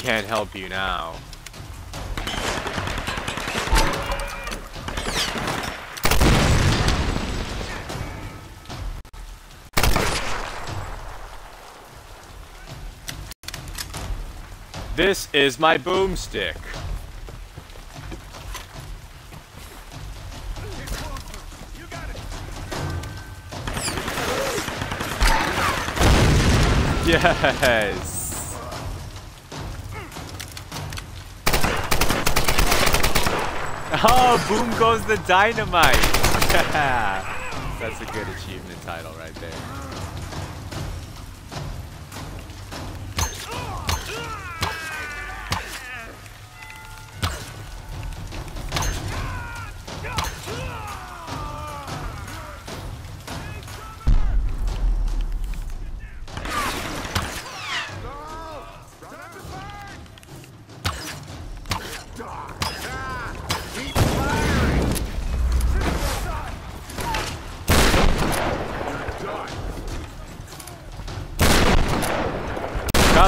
can't help you now. This is my boomstick. Yes. Oh, boom goes the dynamite. That's a good achievement title right there.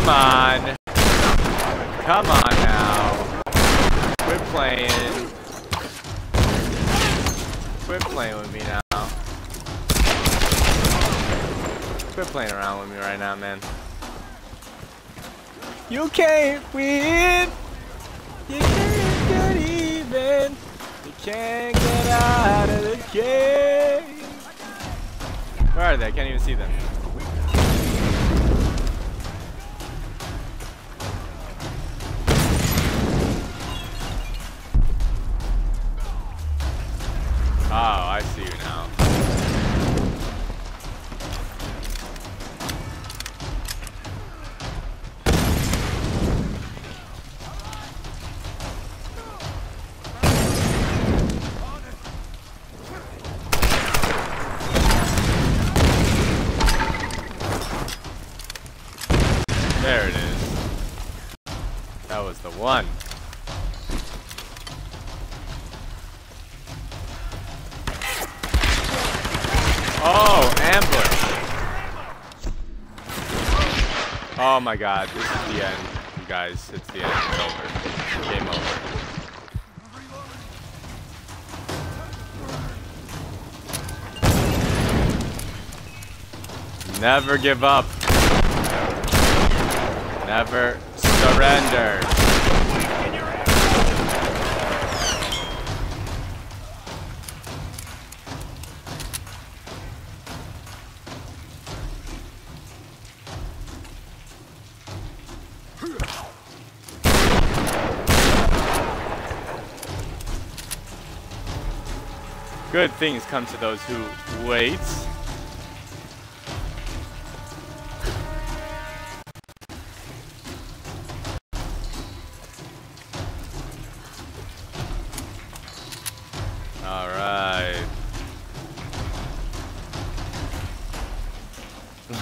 Come on. Come on now. Quit playing. Quit playing with me now. Quit playing around with me right now, man. You can't win. You can't get even. You can't get out of the game. Where are they? I can't even see them. Oh, ambush. Oh my god, this is the end. You guys, it's the end. It's over. Game over. Never give up. Never surrender. Good things come to those who wait. All right.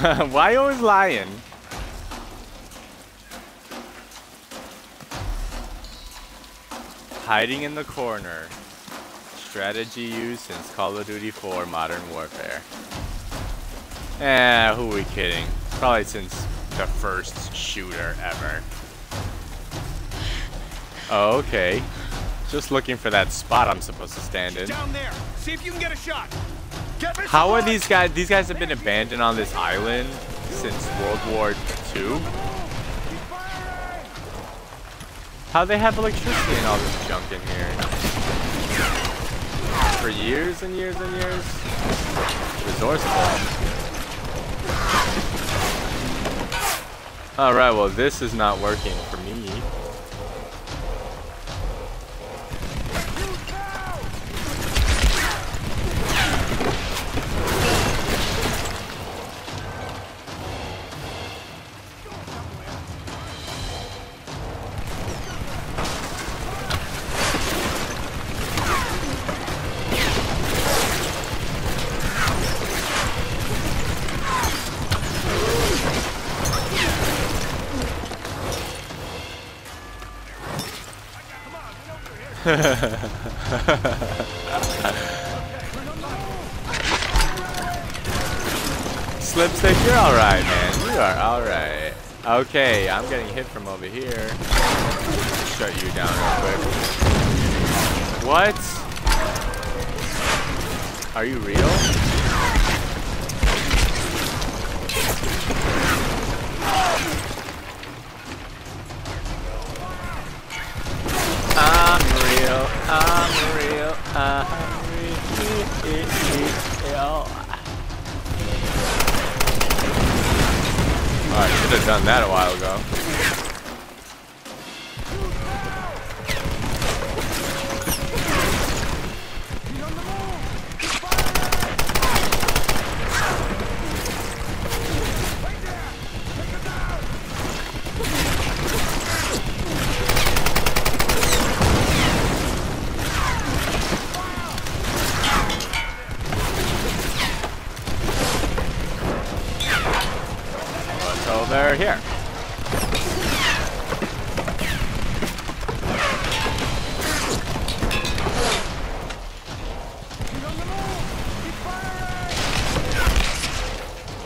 Why always lying? Hiding in the corner. Strategy used since Call of Duty 4 Modern Warfare. Eh, who are we kidding? Probably since the first shooter ever. Oh, okay. Just looking for that spot I'm supposed to stand in. Down there. See if you can get a shot. Get How are these guys? These guys have been abandoned on this island since World War II. How they have electricity and all this junk in here? For years and years and years. Resourceful. Alright, well this is not working for me. Slipstick, you're alright, man. You are alright. Okay, I'm getting hit from over here. Shut you down real quick. What? Are you real? That a while ago.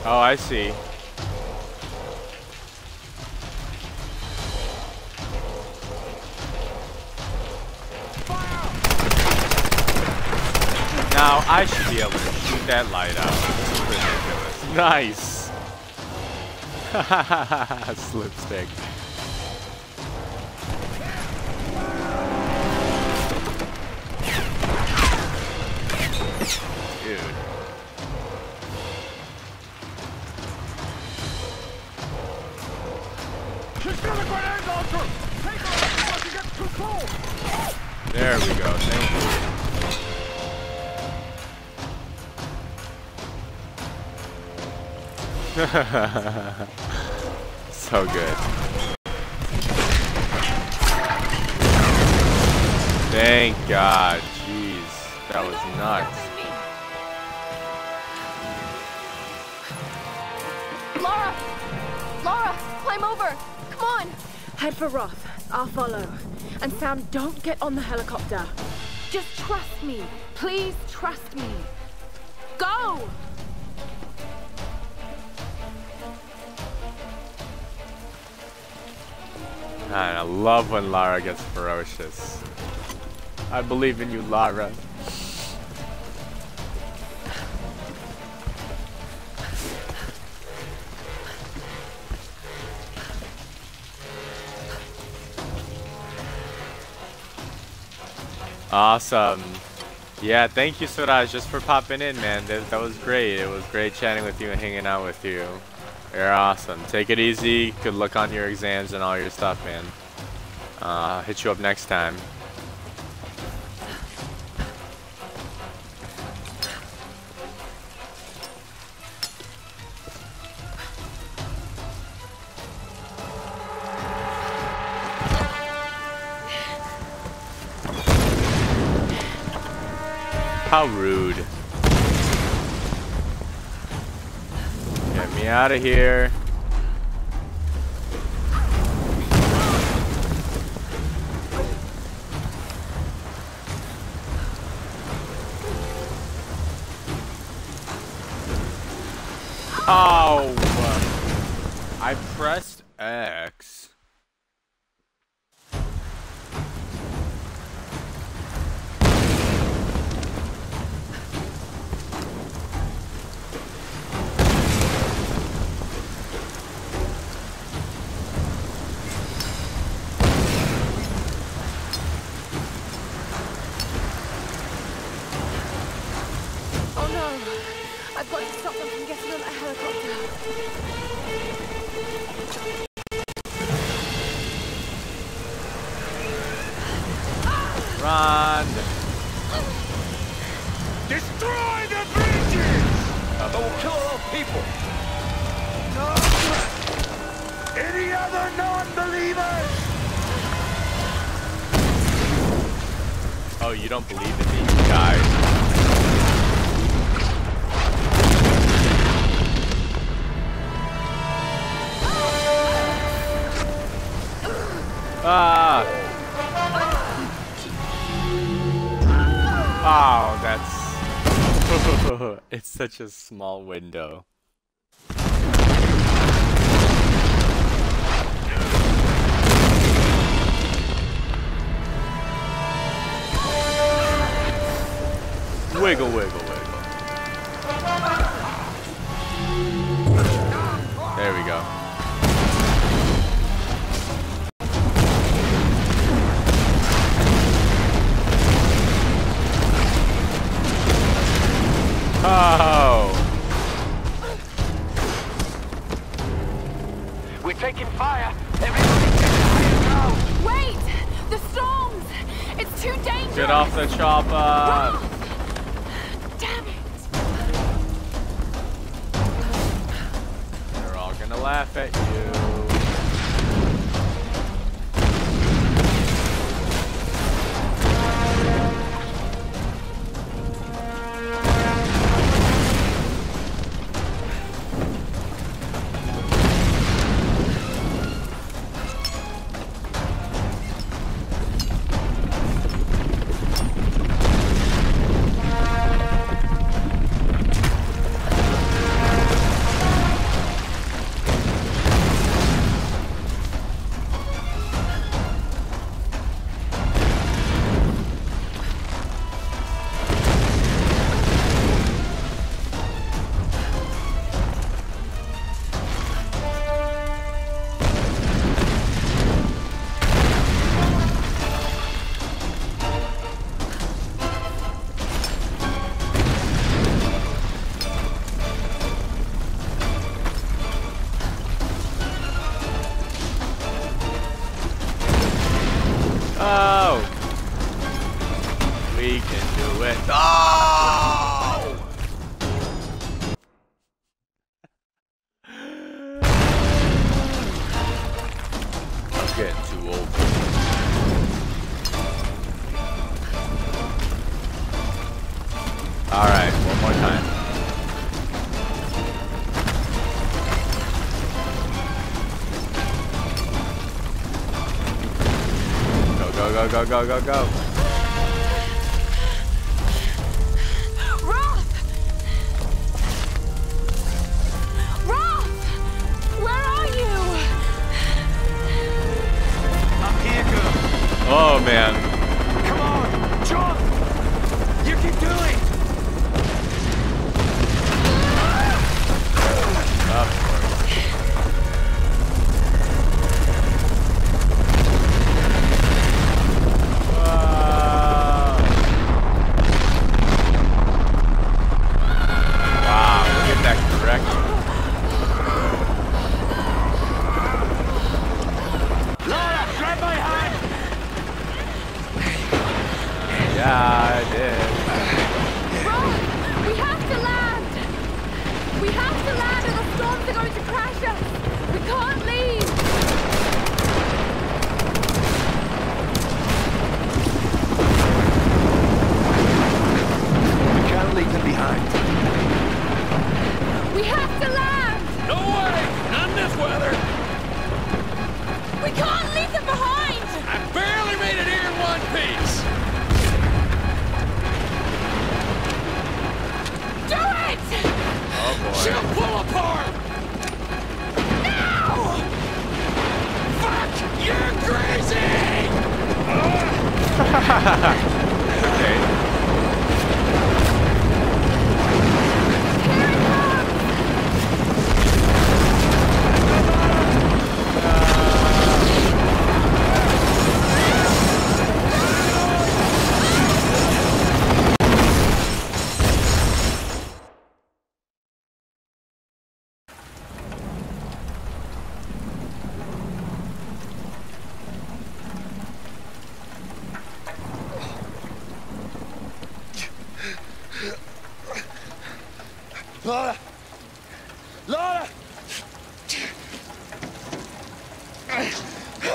Oh, I see. Now, I should be able to shoot that light out. Nice. Slipstick. so good. Thank God. Jeez. That was nuts. Lara! Lara, climb over! Come on! Head for Roth. I'll follow. And Sam, don't get on the helicopter. Just trust me. Please trust me. Go! I love when Lara gets ferocious. I believe in you, Lara. Awesome. Yeah, thank you, Suraj, just for popping in, man. That, that was great. It was great chatting with you and hanging out with you. You're awesome. Take it easy. Good luck on your exams and all your stuff, man. Uh, I'll hit you up next time. Out of here. Oh! I pressed X. Destroy the bridges! That will kill our people! No! Any other non-believers? Oh, you don't believe in me, you guys. Ah! Oh, that's... it's such a small window. Wiggle, wiggle, wiggle. There we go. gonna chop, uh... go, go, go, go.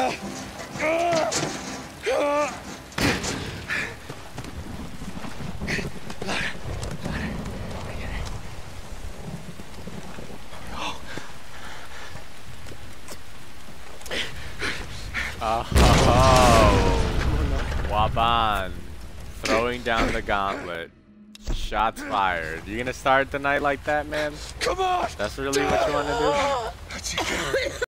Oh. Waban throwing down the gauntlet. Shots fired. You gonna start the night like that, man? Come on! That's really what you wanna do?